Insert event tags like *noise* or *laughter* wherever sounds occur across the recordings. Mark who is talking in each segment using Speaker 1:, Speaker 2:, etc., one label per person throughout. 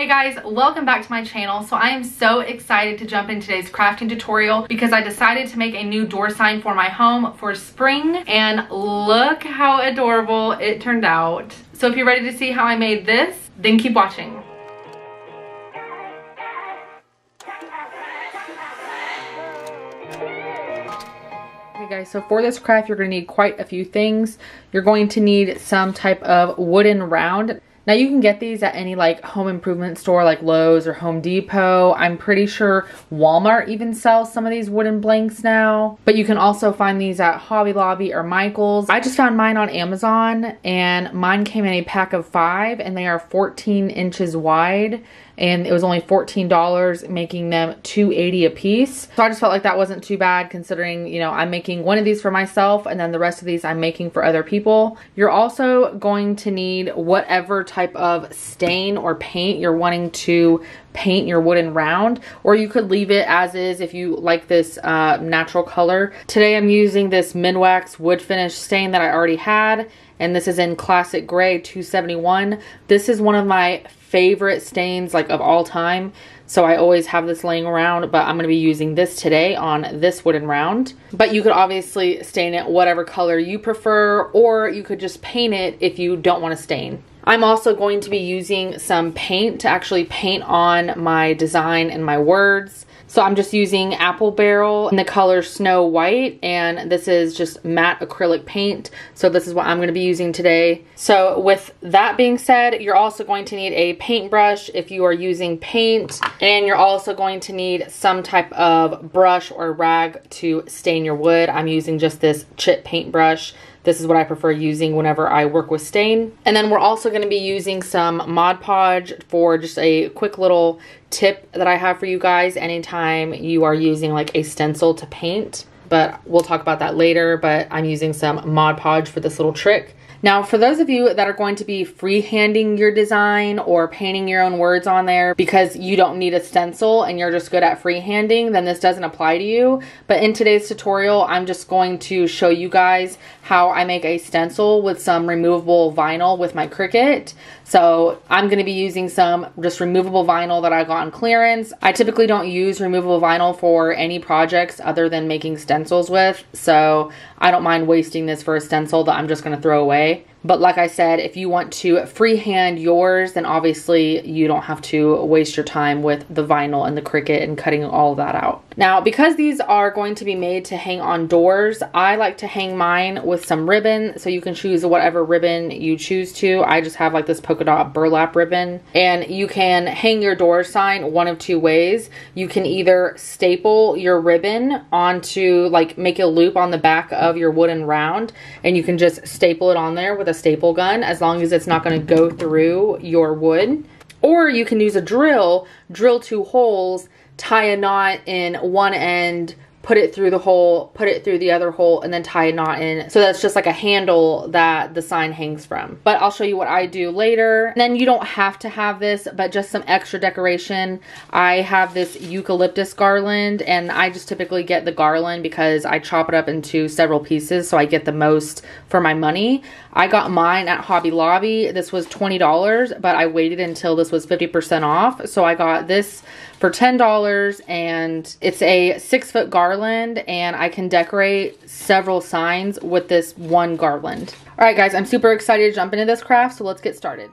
Speaker 1: Hey guys, welcome back to my channel. So I am so excited to jump in today's crafting tutorial because I decided to make a new door sign for my home for spring and look how adorable it turned out. So if you're ready to see how I made this, then keep watching. Guys, so for this craft, you're gonna need quite a few things. You're going to need some type of wooden round. Now you can get these at any like home improvement store like Lowe's or Home Depot. I'm pretty sure Walmart even sells some of these wooden blanks now. But you can also find these at Hobby Lobby or Michael's. I just found mine on Amazon and mine came in a pack of five and they are 14 inches wide and it was only $14 making them 280 a piece. So I just felt like that wasn't too bad considering, you know, I'm making one of these for myself and then the rest of these I'm making for other people. You're also going to need whatever type of stain or paint you're wanting to paint your wooden round or you could leave it as is if you like this uh, natural color. Today I'm using this Minwax wood finish stain that I already had and this is in classic gray 271. This is one of my favorite stains like of all time. So I always have this laying around, but I'm going to be using this today on this wooden round. But you could obviously stain it whatever color you prefer, or you could just paint it if you don't want to stain. I'm also going to be using some paint to actually paint on my design and my words. So I'm just using Apple Barrel in the color Snow White and this is just matte acrylic paint. So this is what I'm going to be using today. So with that being said, you're also going to need a paintbrush if you are using paint and you're also going to need some type of brush or rag to stain your wood. I'm using just this chip paintbrush. This is what I prefer using whenever I work with stain. And then we're also going to be using some Mod Podge for just a quick little tip that I have for you guys anytime you are using like a stencil to paint. But we'll talk about that later, but I'm using some Mod Podge for this little trick. Now, for those of you that are going to be freehanding your design or painting your own words on there because you don't need a stencil and you're just good at freehanding, then this doesn't apply to you. But in today's tutorial, I'm just going to show you guys how I make a stencil with some removable vinyl with my Cricut. So I'm going to be using some just removable vinyl that I got on clearance. I typically don't use removable vinyl for any projects other than making stencils with. So I don't mind wasting this for a stencil that I'm just going to throw away. But like I said, if you want to freehand yours, then obviously you don't have to waste your time with the vinyl and the Cricut and cutting all that out. Now, because these are going to be made to hang on doors, I like to hang mine with some ribbon. So you can choose whatever ribbon you choose to. I just have like this polka dot burlap ribbon. And you can hang your door sign one of two ways. You can either staple your ribbon onto like make a loop on the back of your wooden round and you can just staple it on there with a staple gun as long as it's not going to go through your wood. Or you can use a drill, drill two holes, tie a knot in one end, put it through the hole, put it through the other hole, and then tie a knot in. So that's just like a handle that the sign hangs from. But I'll show you what I do later. And then you don't have to have this, but just some extra decoration. I have this eucalyptus garland, and I just typically get the garland because I chop it up into several pieces so I get the most for my money. I got mine at Hobby Lobby. This was $20, but I waited until this was 50% off. So I got this for $10 and it's a six foot garland and I can decorate several signs with this one garland. All right guys, I'm super excited to jump into this craft, so let's get started.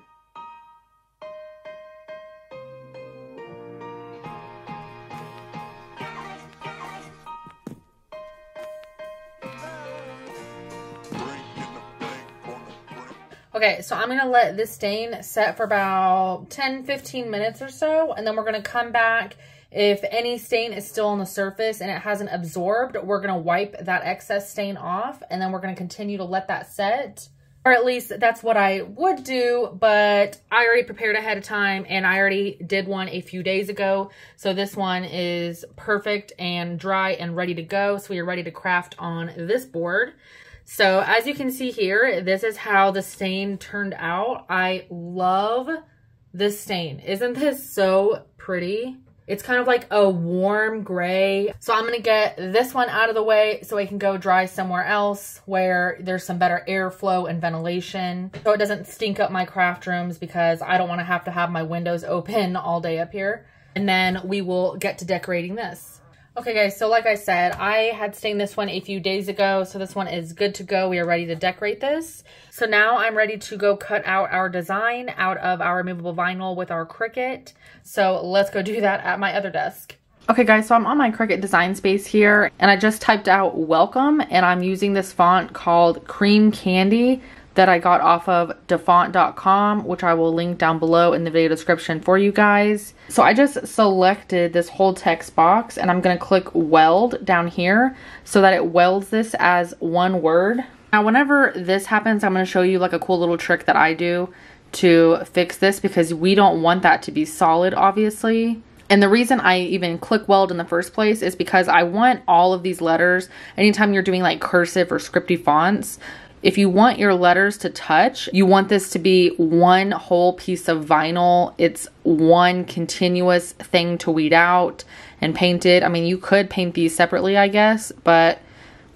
Speaker 1: Okay, so I'm going to let this stain set for about 10, 15 minutes or so. And then we're going to come back. If any stain is still on the surface and it hasn't absorbed, we're going to wipe that excess stain off. And then we're going to continue to let that set. Or at least that's what I would do, but I already prepared ahead of time and I already did one a few days ago. So this one is perfect and dry and ready to go. So we are ready to craft on this board. So as you can see here, this is how the stain turned out. I love this stain. Isn't this so pretty? It's kind of like a warm gray. So I'm gonna get this one out of the way so I can go dry somewhere else where there's some better airflow and ventilation. So it doesn't stink up my craft rooms because I don't wanna have to have my windows *laughs* open all day up here. And then we will get to decorating this. Okay guys, so like I said, I had stained this one a few days ago, so this one is good to go. We are ready to decorate this. So now I'm ready to go cut out our design out of our removable vinyl with our Cricut. So let's go do that at my other desk. Okay guys, so I'm on my Cricut design space here and I just typed out welcome and I'm using this font called Cream Candy that I got off of dafont.com, which I will link down below in the video description for you guys. So I just selected this whole text box and I'm gonna click weld down here so that it welds this as one word. Now, whenever this happens, I'm gonna show you like a cool little trick that I do to fix this because we don't want that to be solid, obviously. And the reason I even click weld in the first place is because I want all of these letters, anytime you're doing like cursive or scripty fonts, if you want your letters to touch, you want this to be one whole piece of vinyl. It's one continuous thing to weed out and paint it. I mean, you could paint these separately, I guess, but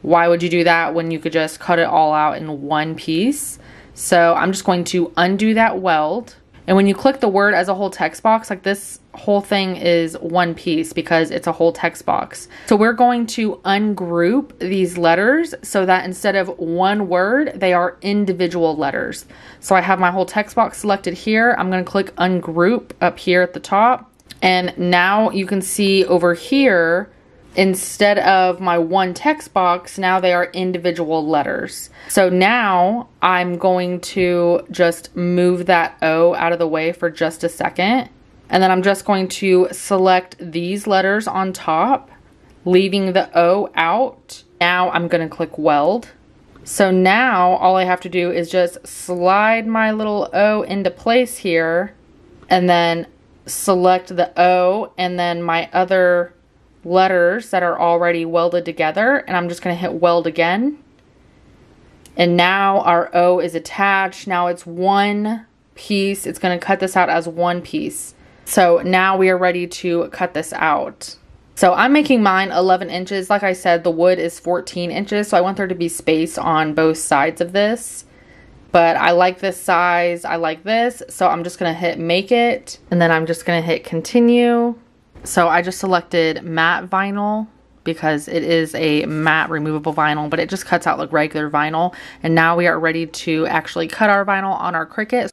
Speaker 1: why would you do that when you could just cut it all out in one piece? So I'm just going to undo that weld. And when you click the word as a whole text box, like this whole thing is one piece because it's a whole text box. So we're going to ungroup these letters so that instead of one word, they are individual letters. So I have my whole text box selected here. I'm going to click ungroup up here at the top. And now you can see over here, instead of my one text box, now they are individual letters. So now I'm going to just move that O out of the way for just a second. And then I'm just going to select these letters on top, leaving the O out. Now I'm going to click weld. So now all I have to do is just slide my little O into place here and then select the O and then my other letters that are already welded together and I'm just going to hit weld again. And now our O is attached. Now it's one piece. It's going to cut this out as one piece. So now we are ready to cut this out. So I'm making mine 11 inches. Like I said, the wood is 14 inches, so I want there to be space on both sides of this. But I like this size, I like this, so I'm just gonna hit make it, and then I'm just gonna hit continue. So I just selected matte vinyl because it is a matte removable vinyl, but it just cuts out like regular vinyl. And now we are ready to actually cut our vinyl on our Cricut.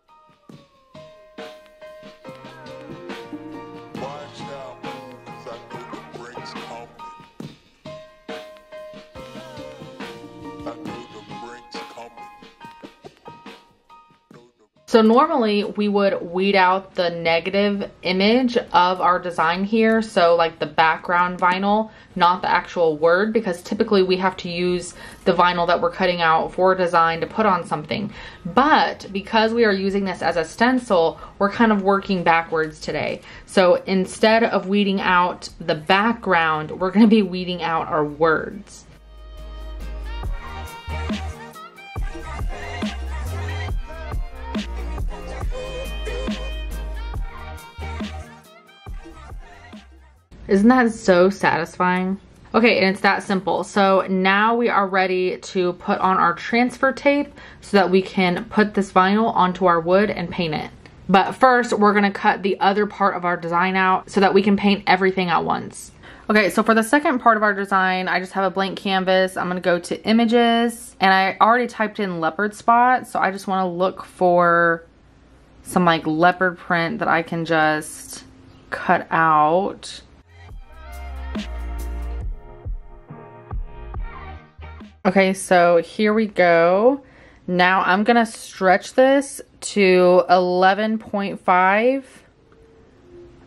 Speaker 1: So normally we would weed out the negative image of our design here. So like the background vinyl, not the actual word, because typically we have to use the vinyl that we're cutting out for design to put on something. But because we are using this as a stencil, we're kind of working backwards today. So instead of weeding out the background, we're gonna be weeding out our words. Isn't that so satisfying? Okay, and it's that simple. So now we are ready to put on our transfer tape so that we can put this vinyl onto our wood and paint it. But first, we're gonna cut the other part of our design out so that we can paint everything at once. Okay, so for the second part of our design, I just have a blank canvas. I'm gonna go to images and I already typed in leopard spot. So I just wanna look for some like leopard print that I can just cut out. Okay, so here we go. Now I'm gonna stretch this to 11.5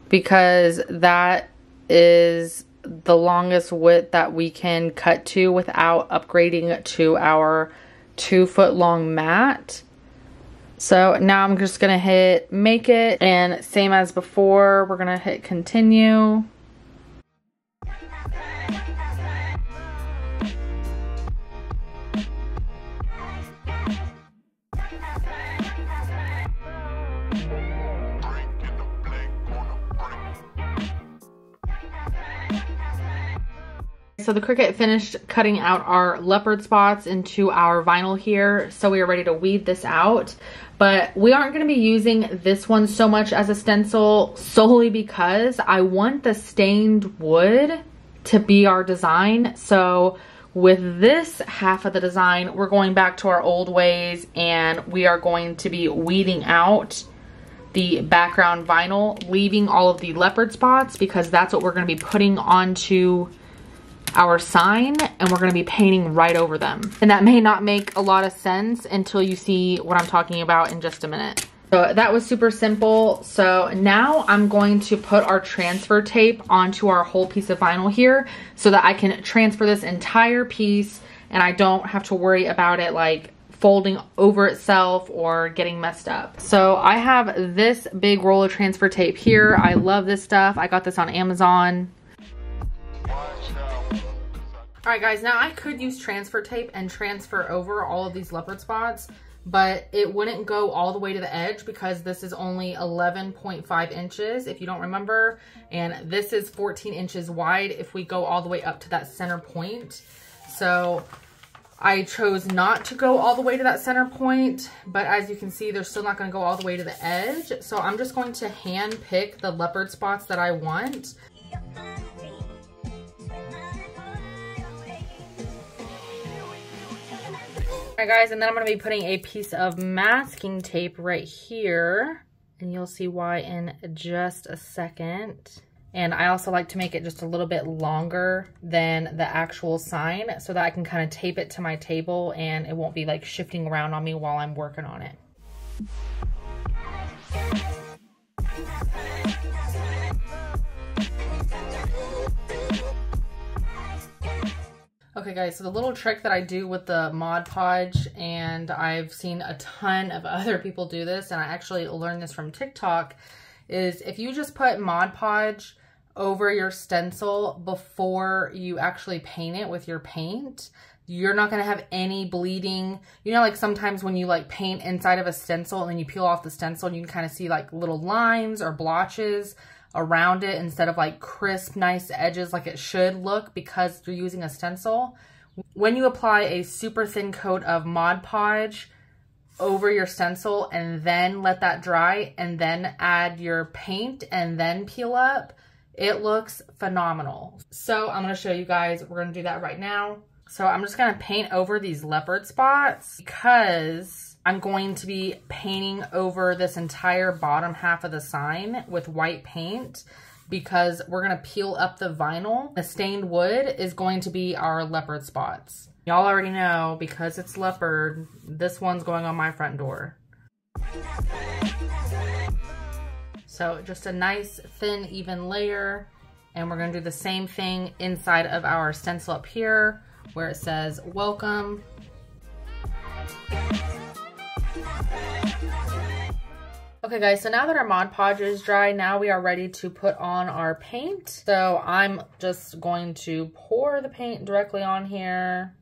Speaker 1: because that is the longest width that we can cut to without upgrading to our two foot long mat. So now I'm just gonna hit make it and same as before, we're gonna hit continue. So the Cricut finished cutting out our leopard spots into our vinyl here. So we are ready to weed this out. But we aren't going to be using this one so much as a stencil solely because I want the stained wood to be our design. So with this half of the design, we're going back to our old ways and we are going to be weeding out the background vinyl, leaving all of the leopard spots because that's what we're going to be putting onto our sign and we're going to be painting right over them. And that may not make a lot of sense until you see what I'm talking about in just a minute. So that was super simple. So now I'm going to put our transfer tape onto our whole piece of vinyl here so that I can transfer this entire piece and I don't have to worry about it like folding over itself or getting messed up. So I have this big roll of transfer tape here. I love this stuff. I got this on Amazon. All right guys, now I could use transfer tape and transfer over all of these leopard spots, but it wouldn't go all the way to the edge because this is only 11.5 inches, if you don't remember, and this is 14 inches wide if we go all the way up to that center point. So I chose not to go all the way to that center point, but as you can see, they're still not gonna go all the way to the edge. So I'm just going to hand pick the leopard spots that I want. Alright guys, and then I'm going to be putting a piece of masking tape right here. And you'll see why in just a second. And I also like to make it just a little bit longer than the actual sign so that I can kind of tape it to my table and it won't be like shifting around on me while I'm working on it. Okay guys, so the little trick that I do with the Mod Podge, and I've seen a ton of *laughs* other people do this, and I actually learned this from TikTok, is if you just put Mod Podge over your stencil before you actually paint it with your paint, you're not going to have any bleeding. You know, like sometimes when you like paint inside of a stencil and then you peel off the stencil and you can kind of see like little lines or blotches around it instead of like crisp, nice edges like it should look because you're using a stencil. When you apply a super thin coat of Mod Podge over your stencil and then let that dry and then add your paint and then peel up, it looks phenomenal. So I'm to show you guys, we're to do that right now. So I'm just to paint over these leopard spots because I'm going to be painting over this entire bottom half of the sign with white paint because we're going to peel up the vinyl. The stained wood is going to be our leopard spots. Y'all already know because it's leopard, this one's going on my front door. So just a nice thin even layer and we're going to do the same thing inside of our stencil up here where it says welcome. Okay guys, so now that our Mod Podge is dry, now we are ready to put on our paint. So I'm just going to pour the paint directly on here.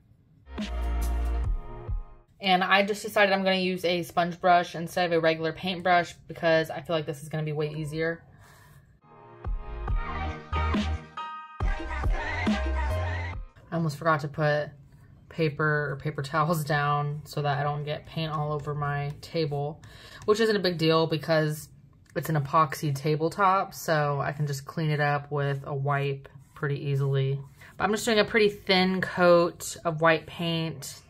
Speaker 1: And I just decided I'm going to use a sponge brush instead of a regular paintbrush because I feel like this is going to be way easier. I almost forgot to put paper or paper towels *laughs* down so that I don't get paint all over my table, which isn't a big deal because it's an epoxy tabletop, so I can just clean it up with a wipe pretty easily. But I'm just doing a pretty thin coat of white paint.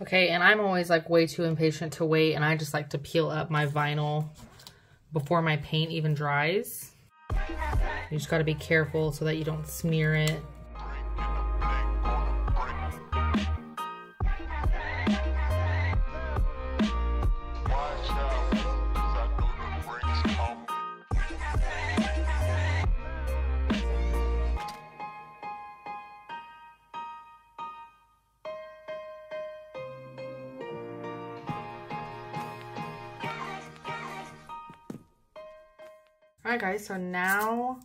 Speaker 1: Okay, and I'm always like way too impatient to wait and I just like to peel up my vinyl before my paint even dries. You just gotta be careful so that you don't smear it. Right guys, so now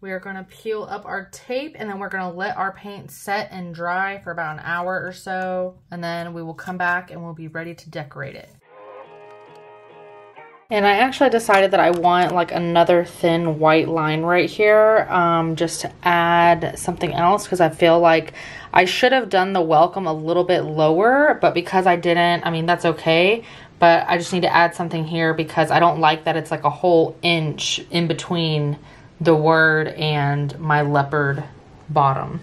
Speaker 1: we are going to peel up our tape and then we're going to let our paint set and dry for about an hour or so. And then we will come back and we'll be ready to decorate it. And I actually decided that I want like another thin white line right here um, just to add something else because I feel like I should have done the welcome a little bit lower, but because I didn't, I mean, that's okay. But I just need to add something here because I don't like that it's like a whole inch in between the word and my leopard bottom.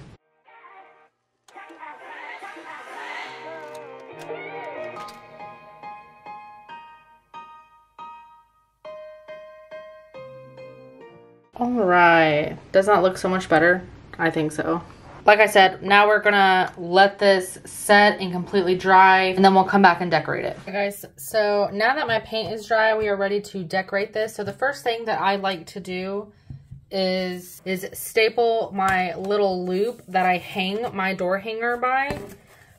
Speaker 1: All right, does not look so much better. I think so. Like I said, now we're gonna let this set and completely dry and then we'll come back and decorate it. Okay guys, so now that my paint is dry, we are ready to decorate this. So the first thing that I like to do is, is staple my little loop that I hang my door hanger by.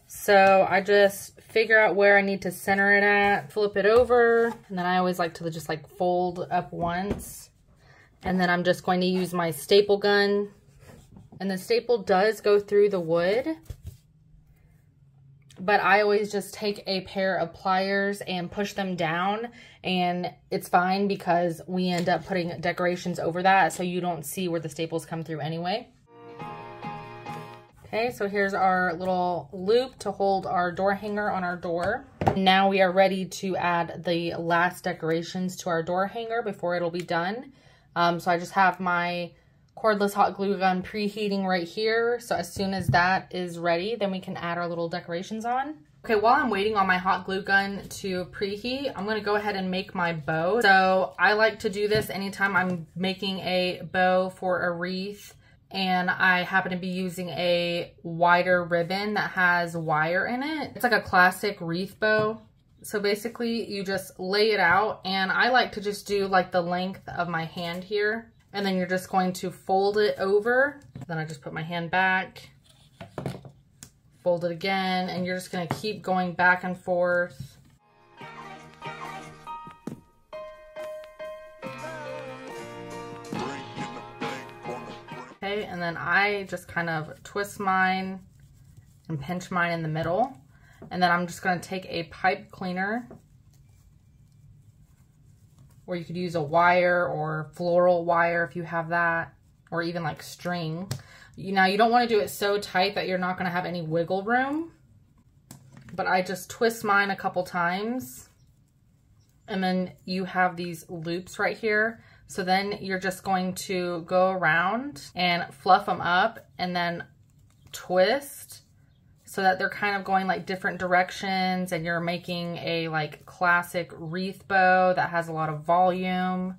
Speaker 1: So I just figure out where I need to center it at, flip it over, and then I always like to just like fold up once and then I'm just going to use my staple gun. And the staple does go through the wood. But I always just take a pair of pliers and push them down. And it's fine because we end up putting decorations over that so you don't see where the staples come through anyway. Okay, so here's our little loop to hold our door hanger on our door. Now we are ready to add the last decorations to our door hanger before it'll be done. Um, so I just have my cordless hot glue gun preheating right here. So as soon as that is ready, then we can add our little decorations on. Okay, while I'm waiting on my hot glue gun to preheat, I'm gonna go ahead and make my bow. So I like to do this anytime I'm making a bow for a wreath and I happen to be using a wider ribbon that has wire in it. It's like a classic wreath bow. So basically you just lay it out and I like to just do like the length of my hand here. And then you're just going to fold it over. Then I just put my hand back, fold it again, and you're just gonna keep going back and forth. Okay, and then I just kind of twist mine and pinch mine in the middle. And then I'm just going to take a pipe cleaner or you could use a wire or floral wire if you have that or even like string. You, now you don't want to do it so tight that you're not going to have any wiggle room. But I just twist mine a couple times. And then you have these loops right here. So then you're just going to go around and fluff them up and then twist so that they're kind of going like different directions and you're making a like classic wreath bow that has a lot of volume.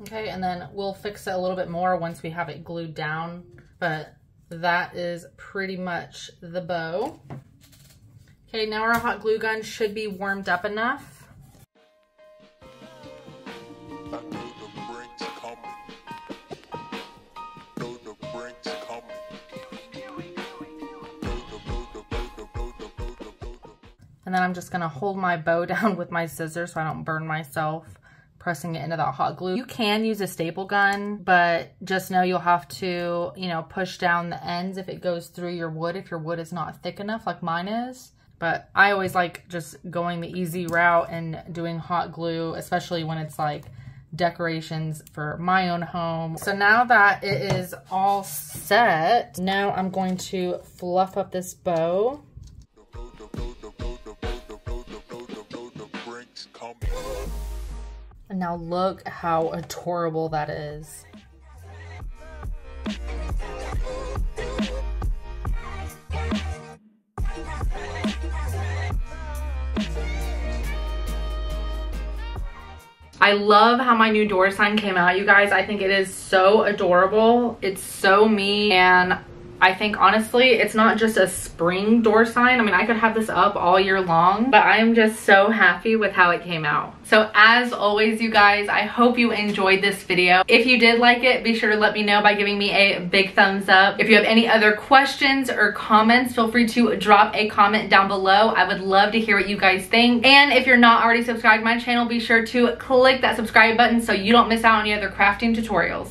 Speaker 1: Okay, and then we'll fix it a little bit more once we have it glued down, but that is pretty much the bow. Okay, now our hot glue gun should be warmed up enough And then I'm just gonna hold my bow *laughs* down with my scissors so I don't burn myself pressing it into that hot glue. You can use a staple gun, but just know you'll have to, you know, push down the ends if it goes through your wood, if your wood is not thick enough like mine is. But I always like just going the easy route and doing hot glue, especially when it's like decorations for my own home. So now that it is all set, now I'm going to fluff up this bow. Now look how adorable that is. I love how my new door sign came out, you guys. I think it is so adorable. It's so me and I think honestly, it's not just a spring door sign. I mean, I could have this up all year long, but I am just so happy with how it came out. So as always, you guys, I hope you enjoyed this video. If you did like it, be sure to let me know by giving me a big thumbs up. If you have any other questions or comments, feel free to drop a comment down below. I would love to hear what you guys think. And if you're not already subscribed to my channel, be sure to click that subscribe button so you don't miss out on any other crafting tutorials.